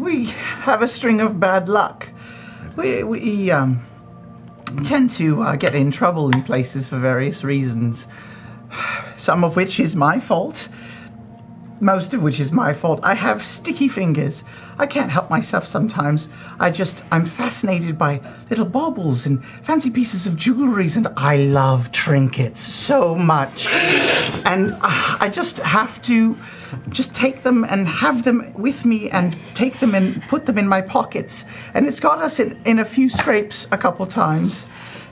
we have a string of bad luck. We, we um, tend to uh, get in trouble in places for various reasons, some of which is my fault, most of which is my fault. I have sticky fingers. I can't help myself sometimes. I just, I'm fascinated by little baubles and fancy pieces of jewelries, and I love trinkets so much. And uh, I just have to just take them and have them with me and take them and put them in my pockets. And it's got us in, in a few scrapes a couple times.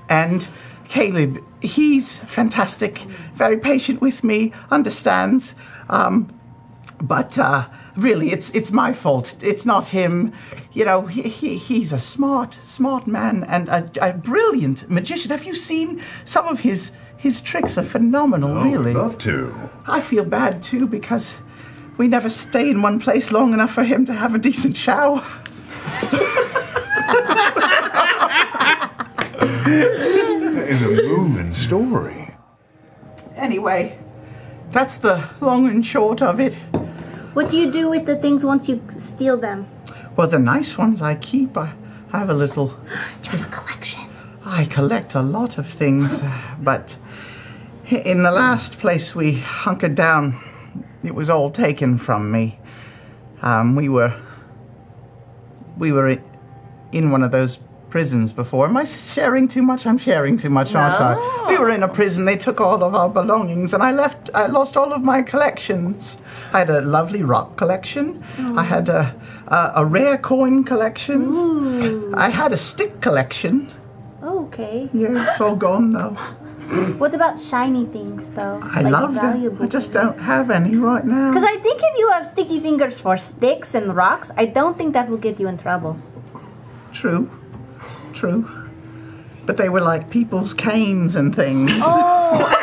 And Caleb, he's fantastic, very patient with me, understands. Um, but uh, really, it's it's my fault. It's not him. You know, he, he he's a smart, smart man and a, a brilliant magician. Have you seen some of his his tricks? Are phenomenal, Oh, really. I'd love to. I feel bad too because we never stay in one place long enough for him to have a decent shower. That is a moving story. Anyway, that's the long and short of it. What do you do with the things once you steal them? Well, the nice ones I keep. I, I have a little. You have a collection. I collect a lot of things, uh, but in the last place we hunkered down, it was all taken from me. Um, we were we were in one of those prisons before. Am I sharing too much? I'm sharing too much, aren't I? We were in a prison. They took all of our belongings, and I left. I lost all of my collections. I had a lovely rock collection. I mm. had a a, a rare coin collection. Ooh. I had a stick collection. Oh, okay. Yeah, it's all gone now. What about shiny things, though? I love them. I just don't have any right now. Because I think if you have sticky fingers for sticks and rocks, I don't think that will get you in trouble. True, true. But they were like people's canes and things. Oh,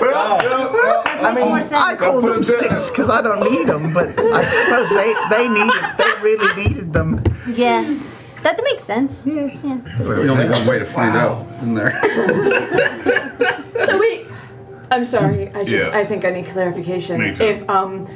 I mean, more sense. I call them sticks because I don't need them, but I suppose they they needed they really needed them. yeah. That makes sense. Yeah. Yeah. There's only one way to find out, isn't there? So wait, I'm sorry. I just Yeah. I think I need clarification. Me too. If um,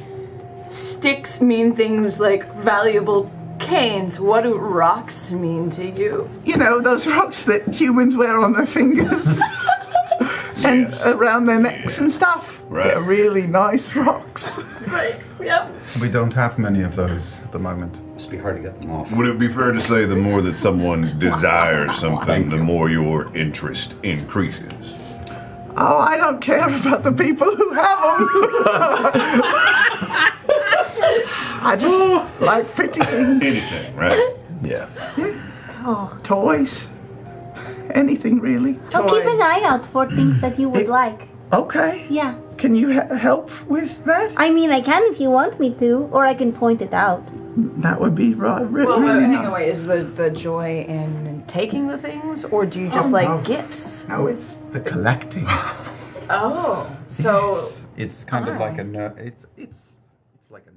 sticks mean things like valuable canes, what do rocks mean to you? You know those rocks that humans wear on their fingers and Yes. around their necks and stuff. Right. They're really nice rocks. Right. Yep. we don't have many of those at the moment. Must be hard to get them off. Would it be fair to say the more that someone desires something, the more your interest increases? Oh, I don't care about the people who have them. I just oh. like pretty things. Anything, right? Yeah. Oh, Toys. Anything really. I'll keep an eye out for things that you would It- like. Okay. Yeah. Can you he- help with that? I mean, I can if you want me to, or I can point it out. That would be right. Re- Well, really but hang on, wait. Is the the joy in taking the things, or do you just Oh, like no. gifts? No, it's the collecting. Oh, so Yes. It's kind of like a ner- it's it's it's like a